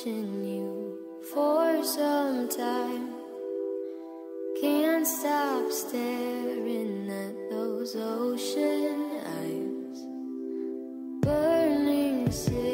watching you for some time. Can't stop staring at those ocean eyes. Burning city.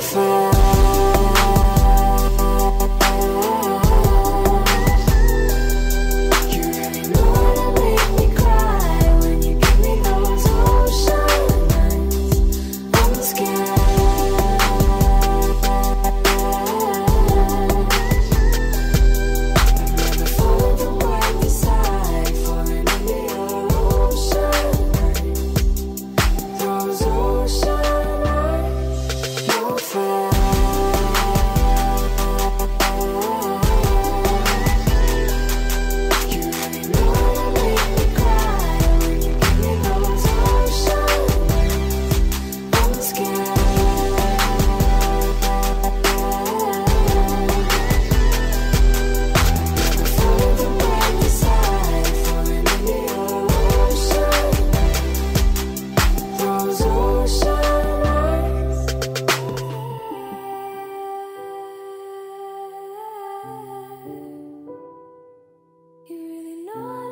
so I